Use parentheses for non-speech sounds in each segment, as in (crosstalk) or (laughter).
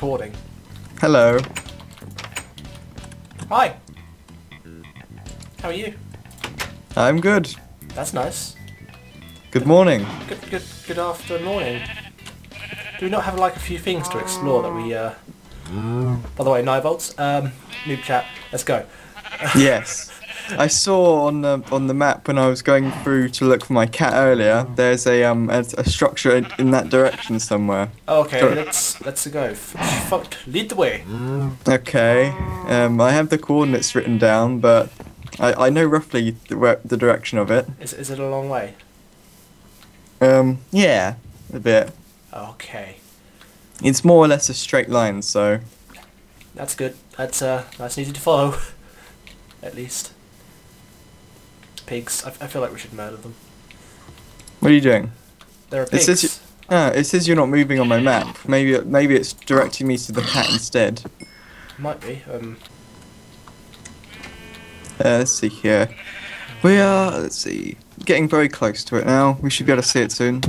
recording. Hello. Hi. How are you? I'm good. That's nice. Good morning. Good, good, good afternoon. morning. Do we not have like a few things to explore that we? uh... By the way, Nyvarld. Um, noob chat. Let's go. Yes. I saw on the on the map when I was going through to look for my cat earlier. There's a um a, a structure in, in that direction somewhere. Okay, Sorry. let's let's go. Fuck, lead the way. Okay. Um, I have the coordinates written down, but I, I know roughly the, where, the direction of it. Is is it a long way? Um, yeah, a bit. Okay, It's more or less a straight line, so that's good. That's uh, that's easy to follow. (laughs) At least. Pigs. I, I feel like we should murder them. what are you doing? There are It pigs. says you- Ah, it says you're not moving on my map. Maybe maybe it's directing me to the cat instead. Might be. Um, Uh, let's see here. We are, let's see, getting very close to it now. We should be able to see it soon.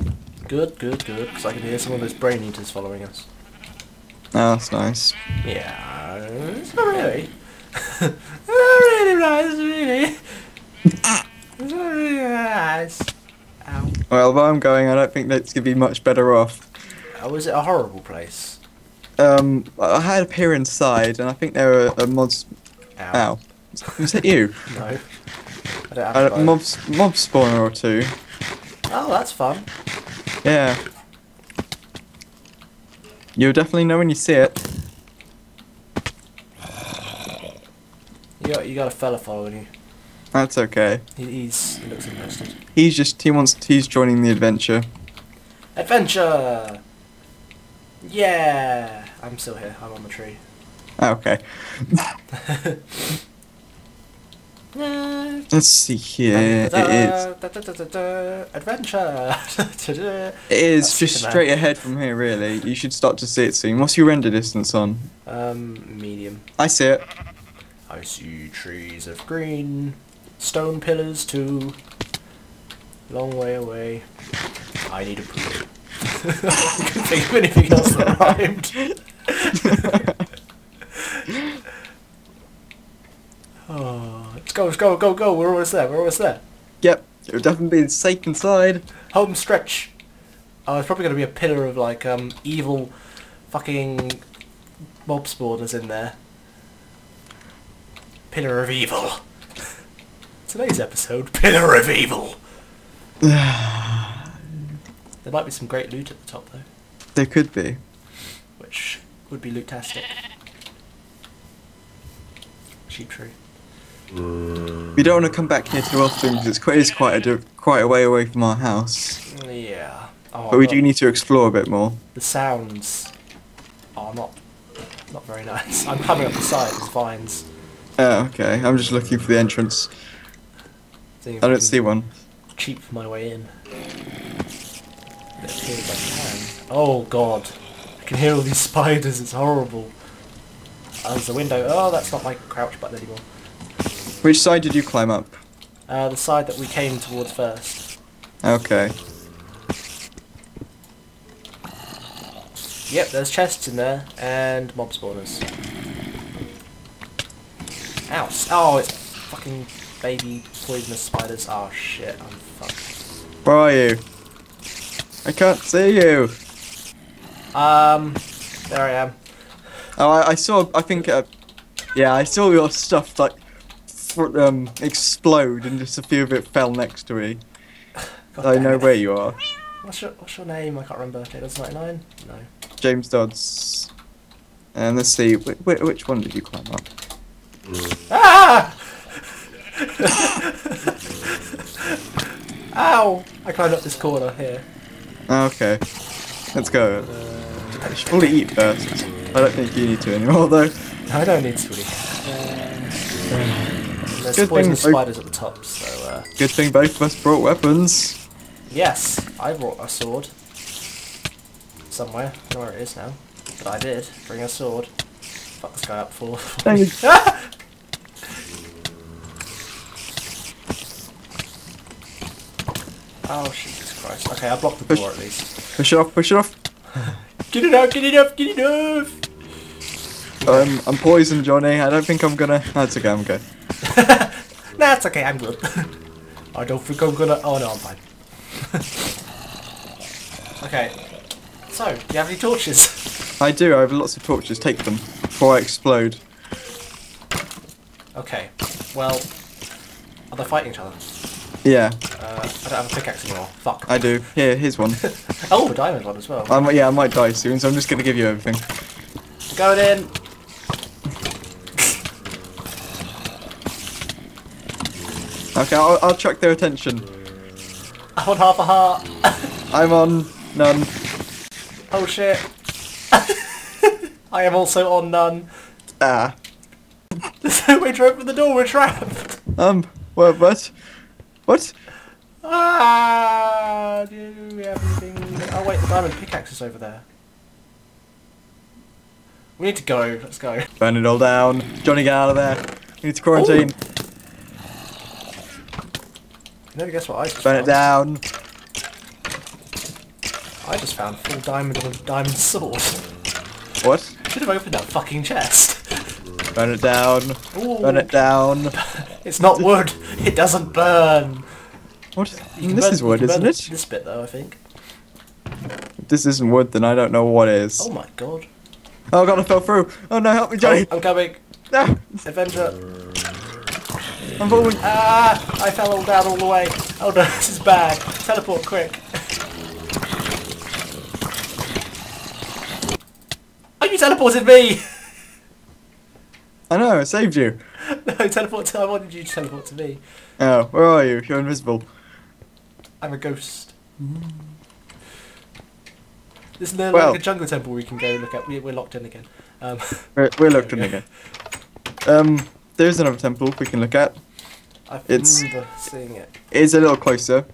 good, good, good. Because I can hear some of those brain eaters following us. Oh, that's nice. Yeah, it's not really. (laughs) not really nice, really. Well, where I'm going, I don't think that's going to be much better off. Oh, was it a horrible place? Um, I had a peer inside, and I think there were uh, a mods. Ow. Ow. Was that you? (laughs) No. I don't have uh, A to mob, mob spawner or two. Oh, that's fun. Yeah. You'll definitely know when you see it. You got, you got a fella following you. That's okay. He, he's, he looks interested. He's just, he wants, he's joining the adventure. Adventure! Yeah! I'm still here. I'm on the tree. Ah, Okay. (laughs) Let's see here. It is. Adventure! (laughs) It is That's just straight ahead from here, really. You should start to see it soon. What's your render distance on? um, medium. I see it. I see trees of green, stone pillars too. Long way away. I need a poop. I (laughs) couldn't think of anything else that rhymed. (laughs) oh, let's go, let's go, go, go. We're almost there, we're almost there. Yep, it'll definitely be safe inside. Home stretch. Oh, it's probably going to be a pillar of like um evil fucking mob spawners in there. Pillar of evil. Today's episode, Pillar of Evil. (sighs) There might be some great loot at the top though, There could be. which would be lootastic. Cheap tree. We don't want to come back here too often because it's quite, it's quite a quite a way away from our house. Yeah. Oh, But we do need to explore a bit more. The sounds are not not very nice. I'm coming up the side. There's vines. Oh, okay. I'm just looking for the entrance. I don't see one. cheap my way in. It appears I can. Oh god. I can hear all these (laughs) spiders, it's horrible. Oh, there's the window. Oh, that's not my crouch button anymore. Which side did you climb up? Uh, the side that we came towards first. Okay. Yep, there's chests in there, and mob spawners. Ow. Oh, it's fucking baby poisonous spiders. Oh shit, I'm fucked. Where are you? I can't see you. Um, there I am. Oh, I, I saw. I think. Uh, yeah, I saw your stuff like um explode, and just a few of it fell next to me. God (laughs) I know it. where you are, What's your What's your name? I can't remember. JDodds ninety nine. No. James Dodds. And let's see, wh- wh- which one did you climb up? Ah! (laughs) Ow! I climbed up this corner here. Okay, let's go. I should probably eat first. I don't think you need to anymore though. I don't need to really. There's Good poisonous spiders at the top, so uh, Good thing both of us brought weapons. yes, I brought a sword somewhere. I don't know where it is now, but I did bring a sword. Fuck this guy up for. (laughs) oh Jesus Christ! Okay, I blocked the door at least. Push it off, push it off. (laughs) Get it out! Get it up! Get it off! Um, I'm poisoned, Johnny. I don't think I'm gonna. That's okay. I'm good. (laughs) Nah, it's okay, I'm good. (laughs) I don't think I'm gonna... Oh no, I'm fine. okay. So, do you have any torches? I do. I have lots of torches. Take them before I explode. Okay. Well, are they fighting each other? Yeah, Uh, I don't have a pickaxe anymore. Fuck. I do. Here, here's one. (laughs) Oh, a diamond one as well. I might, yeah, I might die soon, so I'm just gonna give you everything. Going in. Okay, I'll, I'll track their attention. (laughs) I'm on half a heart. (laughs) I'm on none. Oh shit. I am also on none. Ah. There's no way to open the door, we're trapped. Um. What? What? What? Ah, do we have anything? Oh wait, the diamond pickaxe is over there. We need to go, let's go. Burn it all down. Johnny, get out of there. We need to quarantine. You never guess what I just Burn it found? down. I just found full diamond and a diamond sword. What? Should have opened that fucking chest. Burn it down. Ooh, Burn it down. It's not wood. (laughs) It doesn't burn. What? This burn- is wood, isn't it? This bit though, I think. If this isn't wood, then I don't know what is. Oh my god. Oh god, I fell through. Oh no, help me, Johnny. I'm coming. No, Adventure. I'm falling. Ah! I fell all down all the way. Oh no, (laughs) this is bad. Teleport quick. (laughs) Oh, you teleported me! I know, I saved you. (laughs) no, teleport to, I wanted you to teleport to me. Oh, where are you? You're invisible. I'm a ghost. Isn't there Well- like a jungle temple we can go look at? We, we're locked in again. Um, (laughs) We're, we're looked in (laughs) again. Um, there's another temple we can look at. I It's- remember seeing it. It's a little closer.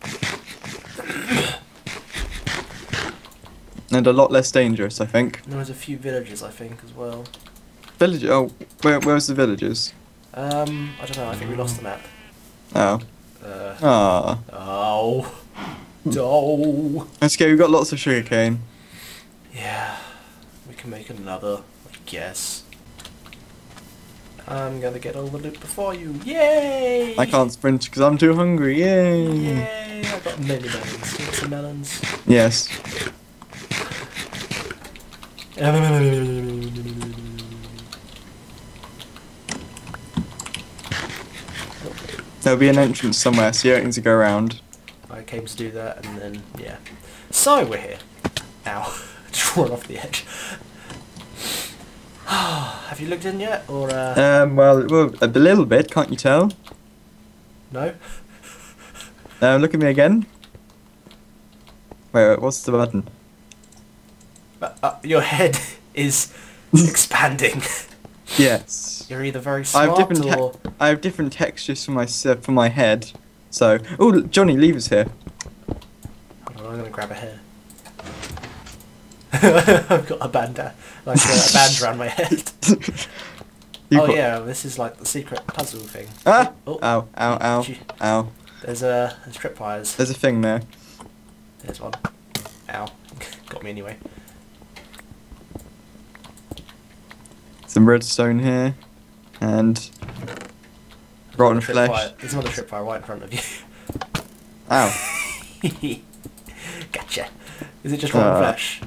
And a lot less dangerous, I think. And There was a few villages, I think, as well. Village. Oh, where, where's the villages? Um, I don't know. I think we lost the map. Oh. Uh, Ah. oh. Oh. Let's go. We've got lots of sugarcane. Yeah. We can make another, I guess. I'm gonna get all the loot before you. Yay! I can't sprint because I'm too hungry. Yay! Yay! I got many melons. Get some melons. Yes. (laughs) There'll be an entrance somewhere, so you don't need to go around. I came to do that, and then yeah. So we're here. Ow! (laughs) Just run off the edge. (sighs) Have you looked in yet, or uh, Um. Well, well, a little bit. Can't you tell? no? Uh, look at me again. Wait, wait, what's the button? Uh, uh, your head (laughs) is (laughs) expanding. Yes. You're either very I smart have different. or I have different textures for my for my head. So, oh, Johnny, leave us here. Hold on, I'm gonna grab a hair. (laughs) I've got a banda, like a, a band around my head. (laughs) Oh got- yeah, this is like the secret puzzle thing. Ah! Oh, Ow! Ow! Ow! Ow! there's a there's tripwires. There's a thing there. There's one. Ow, (laughs) got me anyway. Some redstone here, and rotten There's flesh. tripwire- There's another tripwire right in front of you. Ow! (laughs) gotcha. Is it just rotten Uh, flesh?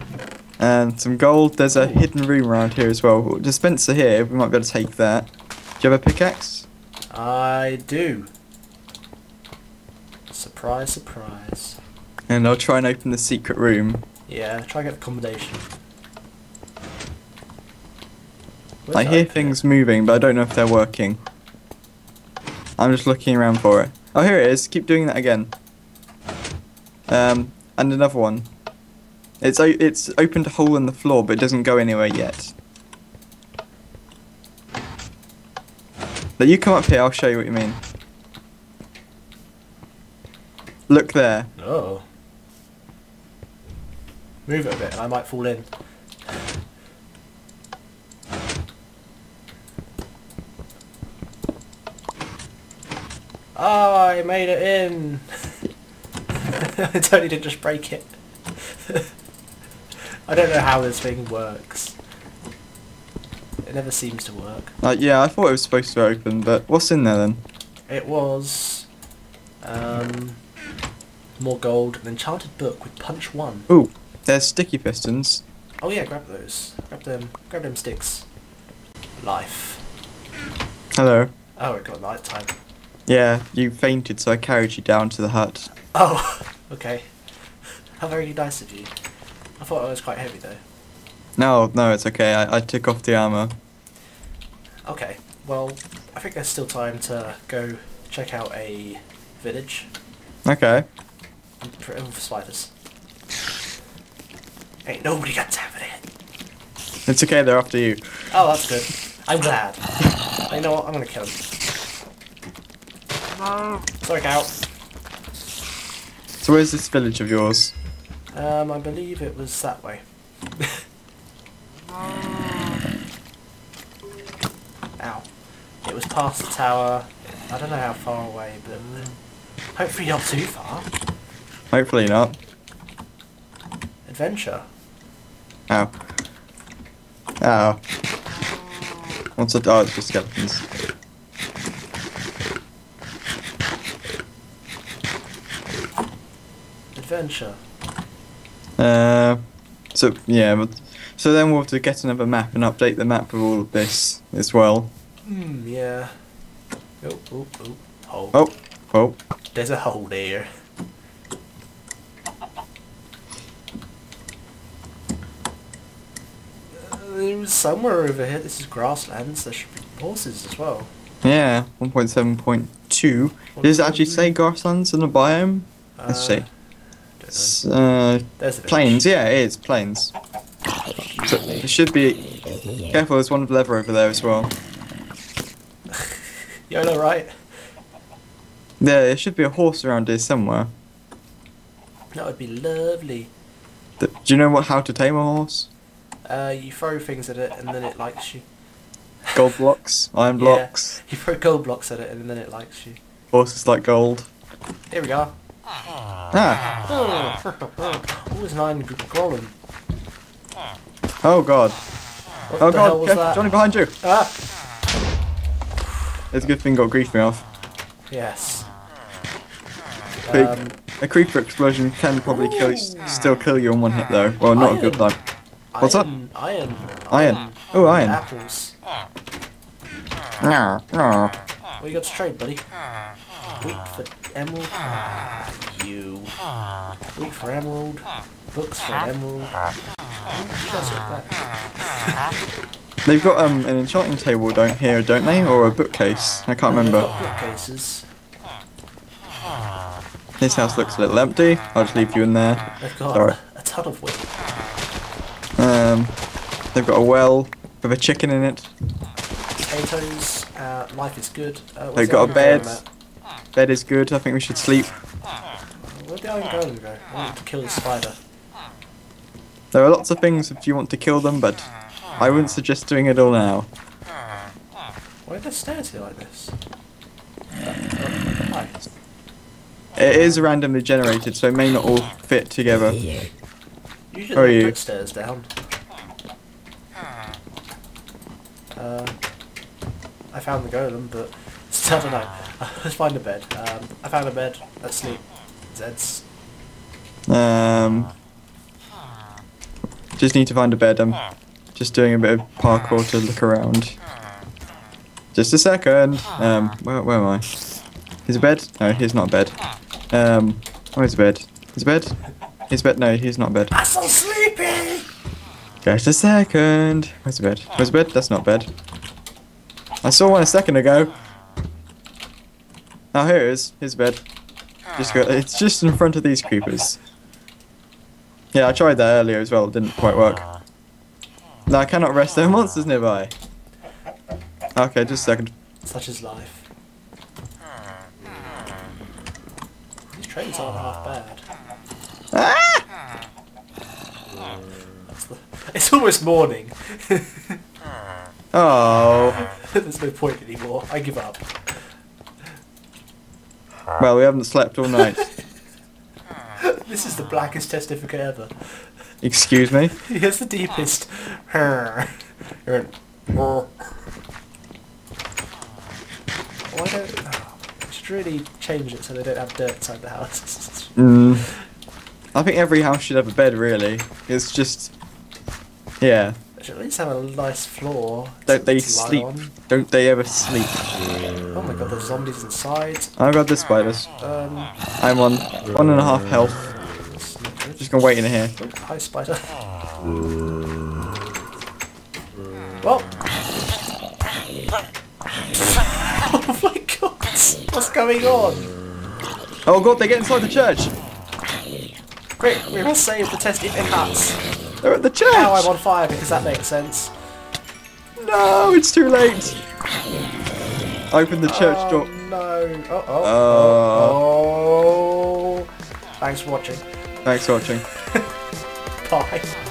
And some gold. There's a hidden room around here as well. Dispenser here. We might be able to take that. Do you have a pickaxe? I do. Surprise, surprise. And I'll try and open the secret room. Yeah, try and get the Where's I hear things moving, but I don't know if they're working. I'm just looking around for it. Oh, here it is. Keep doing that again. Um, and another one. It's o- it's opened a hole in the floor, but it doesn't go anywhere yet. Now you come up here. I'll show you what you mean. Look there. Oh. Move it a bit and I might fall in. Oh, I made it in! (laughs) I totally didn't just break it. (laughs) I don't know how this thing works. It never seems to work. Uh, yeah, I thought it was supposed to open, but what's in there then? It was um, more gold, an enchanted book with punch one. Ooh, there's sticky pistons. Oh yeah, grab those. Grab them. Grab them sticks. Life. Hello. Oh, it got night time. Yeah, you fainted, so I carried you down to the hut. Oh, (laughs) okay. How very nice of you. I thought I was quite heavy though. No, no, it's okay. I, I took off the armor. Okay, well, I think there's still time to go check out a village. Okay. I'm pretty for spiders. Ain't nobody got time for that. It's okay, they're after you. Oh, that's good. I'm glad. you know what? I'm gonna kill him. Sorry, cow. So where's this village of yours? Um, I believe it was that way. (laughs) Ow. It was past the tower. I don't know how far away, but hopefully not too far. Hopefully not. Adventure. Ow. Ow. What's it? Oh, it's just skeletons. Adventure. Uh, so yeah, but so then we'll have to get another map and update the map with all of this as well. Hmm, yeah. Oh, oh, oh. Hole. Oh, oh, There's a hole there. Uh, somewhere over here. This is grasslands. There should be horses as well. yeah, one point seven point two. Does it actually say grasslands in the biome? Let's Uh, see. Don't know. It's, uh, There's the village. Yeah, it is planes. So it should be. Careful, there's one of leather over there as well. (laughs) YOLO, right? There, there should be a horse around here somewhere. That would be lovely. Th- Do you know what how to tame a horse? Uh, you throw things at it and then it likes you. Gold (laughs) blocks, iron blocks. Yeah. blocks. You throw gold blocks at it and then it likes you. Horses like gold. Here we go. Ah. Oh, was an golem. Oh god. What Oh god. was Ke- that? Johnny behind you. Ah! It's a good thing got grief me off. Yes. Big. Um, A creeper explosion can probably kill you, still kill you on one hit though. Well, not a good Iron. time. What's up? iron, Iron. Iron. Oh, iron. Apples. No, no. What you got to trade, buddy? Wheat for emerald. You. Wheat for emerald. Books for emerald. You guys look back. They've got um an enchanting table don't here, don't they? Or a bookcase. I can't They've remember. bookcases. This house looks a little empty. I'll just leave you in there. They've got Sorry. a ton of wheat. Um, they've got a well with a chicken in it. Potatoes. Uh, life is good. Uh, They've got a iron bed. Bed is good. I think we should sleep. Where'd the iron golem go? I want to kill the spider. There are lots of things if you want to kill them, but I wouldn't suggest doing it all now. Why are there stairs here like this? It is randomly generated, so it may not all fit together. Usually How are you? stairs down. Uh, I found the golem, but I don't know. (laughs) Let's find a bed. Um, I found a bed. Let's sleep. Zeds. Um, just need to find a bed. I'm just doing a bit of parkour to look around. Just a second. Um, where, where am I? Here's a bed? No, here's not a bed. Um, where's a bed? Here's a bed? Here's a bed? No, here's not a bed. I'm so sleepy! Just a second. Where's a bed? Where's a bed? That's not a bed. I saw one a second ago. Oh, here it is. Here's the bed. Just go. Ah. It's just in front of these creepers. Yeah, I tried that earlier as well. It didn't quite work. Ah. No, I cannot rest. There are monsters nearby. Okay, just a second. Such is life. Ah. These trains aren't half bad. Ah! The- (laughs) It's almost morning. (laughs) Oh. There's no point anymore. I give up. Well, we haven't slept all night. (laughs) This is the blackest testificate ever. Excuse me. (laughs) He has the deepest. Why don't... I should really change it so they don't have dirt inside the house. (laughs) Mm. I think every house should have a bed, really. It's just, yeah. They should at least have a nice floor. Don't they sleep? on. Don't they ever sleep? Oh my god, there's zombies inside. I got the spiders. Um, I'm on one and a half health. that's not good. Just gonna wait in here. Oh, hi, spider. Well. (laughs) oh my god! What's going on? Oh god, they get inside the church. Quick, we must save the testificates. They're at the church. Now I'm on fire because that makes sense. No, it's too late. Open the church oh, door. no. Oh, oh, Uh. oh, oh. Thanks for watching. Thanks for watching. (laughs) Bye.